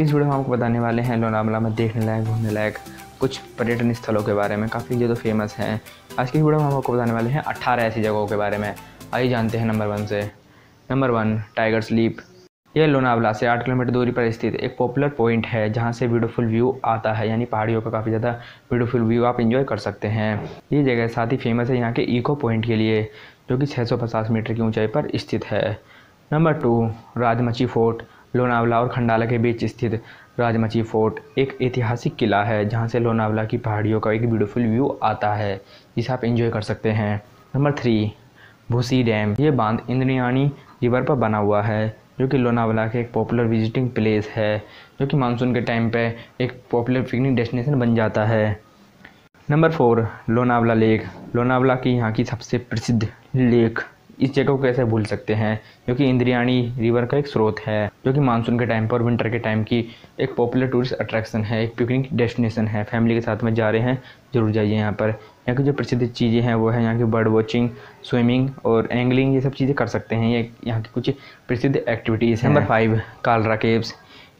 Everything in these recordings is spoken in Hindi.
की इस वीडियो में आपको बताने वाले हैं लोनावला में देखने लायक, घूमने लायक, कुछ पर्यटन स्थलों के बारे में। काफ़ी ज़्यादा फ़ेमस हैं। आज की वीडियो में हम आपको बताने वाले हैं अट्ठारह ऐसी जगहों के बारे में। आइए जानते हैं नंबर वन से। नंबर वन टाइगर स्लीप यह लोनावला से आठ किलोमीटर दूरी पर स्थित एक पॉपुलर पॉइंट है, जहाँ से ब्यूटीफुल व्यू आता है, यानी पहाड़ियों का काफ़ी ज़्यादा ब्यूटीफुल व्यू आप इंजॉय कर सकते हैं। ये जगह साथ ही फ़ेमस है यहाँ के इको पॉइंट के लिए, जो कि 650 मीटर की ऊंचाई पर स्थित है। Number two Rajmachi fort Lonavala और खंडाला के बीच स्थित राजमची फोर्ट एक ऐतिहासिक किला है, जहाँ से लोनावला की पहाड़ियों का एक ब्यूटीफुल व्यू आता है, जिसे आप इंजॉय कर सकते हैं। Number three Bhushi dam. ये बाँध इंद्रियाणी रिवर पर बना हुआ है, जो कि लोनावला के एक पॉपुलर विजिटिंग प्लेस है, जो कि मानसून के टाइम पे एक पॉपुलर पिकनिक डेस्टिनेशन बन जाता है। Number four Lonavala lake. Lonavala की यहाँ की सबसे प्रसिद्ध लेक इस जगह को कैसे भूल सकते हैं? क्योंकि इंद्रियाणी रिवर का एक स्रोत है जो कि मानसून के टाइम पर विंटर के टाइम की एक पॉपुलर टूरिस्ट अट्रैक्शन है एक पिकनिक डेस्टिनेशन है। फैमिली के साथ में जा रहे हैं ज़रूर जाइए यहाँ पर। यहाँ की जो प्रसिद्ध चीज़ें हैं वो है यहाँ की बर्ड वॉचिंग स्विमिंग और एंगलिंग ये सब चीज़ें कर सकते हैं। ये यहाँ की कुछ प्रसिद्ध एक्टिविटीज़ हैं। नंबर फाइव कालरा केव्स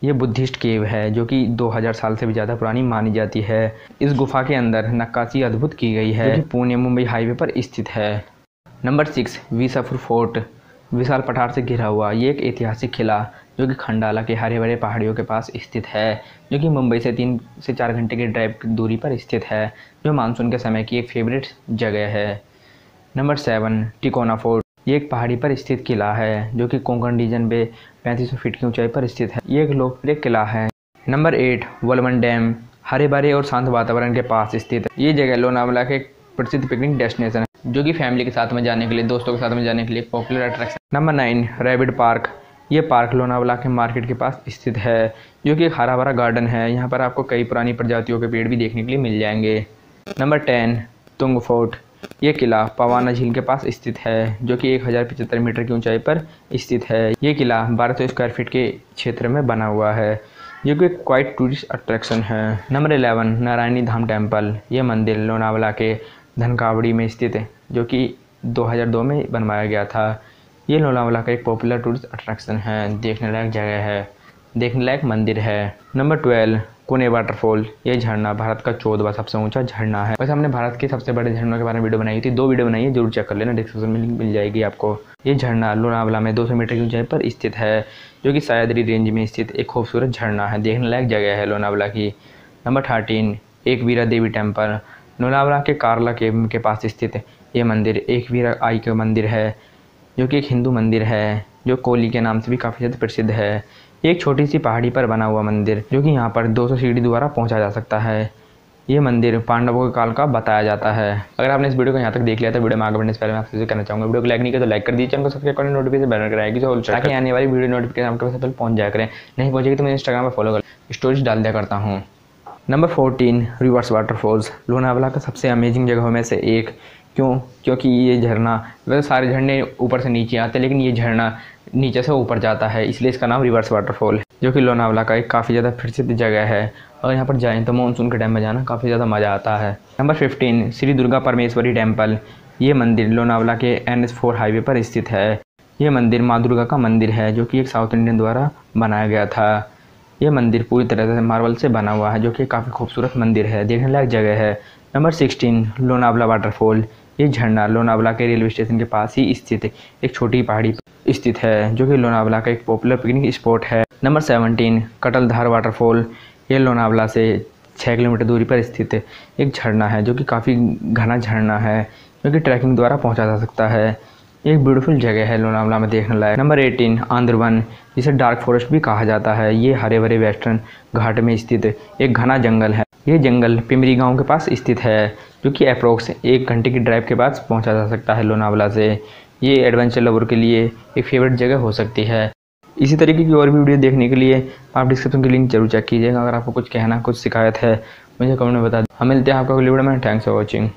ये बुद्धिस्ट केव है जो कि 2000 साल से भी ज़्यादा पुरानी मानी जाती है। इस गुफा के अंदर नक्काशी अद्भुत की गई है जो पुणे मुंबई हाईवे पर स्थित है। नंबर सिक्स विसापुर फोर्ट, विशाल पठार से घिरा हुआ ये एक ऐतिहासिक किला जो कि खंडाला के हरे भरे पहाड़ियों के पास स्थित है, जो कि मुंबई से तीन से चार घंटे की ड्राइव की दूरी पर स्थित है, जो मानसून के समय की एक फेवरेट जगह है। नंबर सेवन, टिकोना फोर्ट, ये एक पहाड़ी पर स्थित किला है, जो कि कोंकण रीजन में पैंतीस फीट की ऊंचाई पर स्थित है। ये एक लोकप्रिय किला है। नंबर एट वलवन डैम, हरे भरे और शांत वातावरण के पास स्थित, ये जगह लोनावला के प्रसिद्ध पिकनिक डेस्टिनेशन है, जो कि फैमिली के साथ में जाने के लिए, दोस्तों के साथ में जाने के लिए popular attraction number nine Ryewood park ये पार्क लोनावला के मार्केट के पास स्थित है, जो कि एक हरा भरा गार्डन है। यहाँ पर आपको कई पुरानी प्रजातियों के पेड़ भी देखने के लिए मिल जाएँगे। नंबर टेन तुंग फोर्ट ये किला पवाना झील के पास स्थित है, जो कि एक हज़ार पचहत्तर मीटर की ऊंचाई पर स्थित है। ये किला बारह सौ स्क्वायर फीट के क्षेत्र में बना हुआ है, जो कोई क्वाइट टूरिस्ट अट्रैक्शन है। Number eleven Narayani Dham temple ये मंदिर लोनावला के धनकावड़ी में स्थित है, जो कि 2002 में बनवाया गया था। ये लोनावला का एक पॉपुलर टूरिस्ट अट्रैक्शन है, देखने लायक जगह है, देखने लायक मंदिर है। नंबर ट्वेल्व कोने वाटरफॉल ये झरना भारत का चौदहवा सबसे ऊँचा झरना है। वैसे हमने भारत के सबसे बड़े झरनों के बारे में वीडियो बनाई थी, दो वीडियो बनाई है, ज़रूर चेक कर लेना डिस्क्रिप्शन में लिंक मिल जाएगी आपको। ये झरना लोनावला में 200 मीटर की ऊंचाई पर स्थित है, जो कि सायदरी रेंज में स्थित एक खूबसूरत झरना है, देखने लायक जगह है लोनावला की। नंबर थर्टीन एक वीरा देवी टेंपल लोनावला के कारला केव के पास स्थित ये मंदिर एक वीर आई का मंदिर है जो कि एक हिंदू मंदिर है जो कोली के नाम से भी काफ़ी ज़्यादा प्रसिद्ध है। एक छोटी सी पहाड़ी पर बना हुआ मंदिर जो कि यहाँ पर 200 सीढ़ी द्वारा पहुँचा जा सकता है। ये मंदिर पांडवों के काल का बताया जाता है। अगर आपने इस वीडियो को यहाँ तक देख लिया तो वीडियो में आगे बढ़ने से पहले मैं आपसे कहना चाहूँगा वीडियो को लाइक नहीं किया तो लाइक कर दीजिए चैनल को सब्सक्राइब करने नोटिफिकेशन बेल कराएगी जो ताकि आने वाली वीडियो नोटिफिकेशन आपके पास पहले पहुँच जाया करें। नहीं पहुँचेगी तो मैं इंस्टाग्राम पर फॉलो कर स्टोरीज डाल दिया करता हूँ। Number fourteen reverse waterfalls Lonavala का सबसे अमेजिंग जगहों में से एक। क्यों? क्योंकि ये झरना वैसे सारे झरने ऊपर से नीचे आते हैं, लेकिन ये झरना नीचे से ऊपर जाता है, इसलिए इसका नाम रिवर्स वाटरफॉल है जो कि लोनावला का एक काफ़ी ज़्यादा प्रसिद्ध जगह है। और यहाँ पर जाएँ तो मानसून के टाइम में जाना काफ़ी ज़्यादा मज़ा आता है। Number fifteen Shri Durga Parameshwari temple ये मंदिर लोनावला के एन एस फोर हाईवे पर स्थित है। ये मंदिर माँ दुर्गा का मंदिर है, जो कि एक साउथ इंडियन द्वारा बनाया गया था। ये मंदिर पूरी तरह से मार्बल से बना हुआ है, जो कि काफ़ी खूबसूरत मंदिर है, देखने लायक जगह है। Number sixteen, Lonavala waterfall. ये झरना लोनावला के रेलवे स्टेशन के पास ही स्थित एक छोटी पहाड़ी स्थित है, जो कि लोनावला का एक पॉपुलर पिकनिक स्पॉट है। Number seventeen, Kataldhar waterfall. ये लोनावला से छः किलोमीटर दूरी पर स्थित एक झरना है, जो कि काफ़ी घना झरना है, जो कि ट्रैकिंग द्वारा पहुँचा जा सकता है। एक ब्यूटीफुल जगह है लोनावला में देखने लायक। नंबर एटीन आंध्रवन, जिसे डार्क फॉरेस्ट भी कहा जाता है। ये हरे भरे वेस्टर्न घाट में स्थित एक घना जंगल है। ये जंगल पिमरी गाँव के पास स्थित है, जो कि अप्रोक्स एक घंटे की ड्राइव के बाद पहुँचा जा सकता है लोनावला से। ये एडवेंचर लवर के लिए एक फेवरेट जगह हो सकती है। इसी तरीके की और भी वीडियो देखने के लिए आप डिस्क्रिप्शन की लिंक ज़रूर चेक कीजिएगा। अगर आपको कुछ कहना, कुछ शिकायत है, मुझे कमेंट में बता दें हम मिलते हैं आपका वीडियो में। Thanks for watching